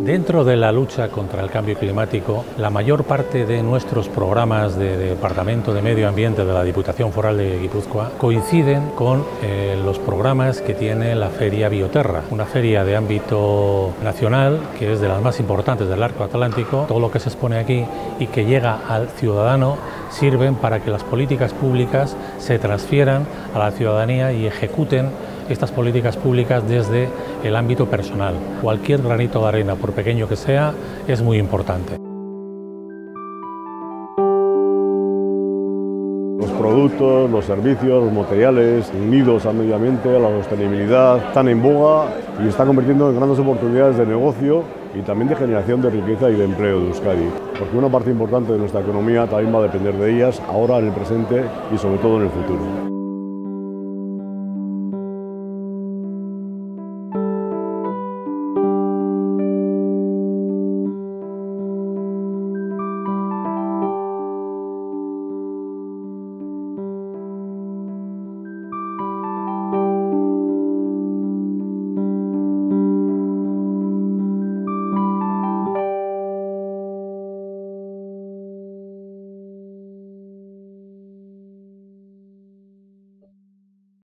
Dentro de la lucha contra el cambio climático, la mayor parte de nuestros programas de, Departamento de Medio Ambiente de la Diputación Foral de Guipúzcoa coinciden con eh, los programas que tiene la Feria Bioterra, una feria de ámbito nacional que es de las más importantes del arco atlántico. Todo lo que se expone aquí y que llega al ciudadano sirven para que las políticas públicas se transfieran a la ciudadanía y ejecuten estas políticas públicas desde el ámbito personal. Cualquier granito de arena, por pequeño que sea, es muy importante. Los productos, los servicios, los materiales unidos al medio ambiente, a la sostenibilidad, están en boga y están convirtiendo en grandes oportunidades de negocio y también de generación de riqueza y de empleo de Euskadi. Porque una parte importante de nuestra economía también va a depender de ellas ahora, en el presente y sobre todo en el futuro.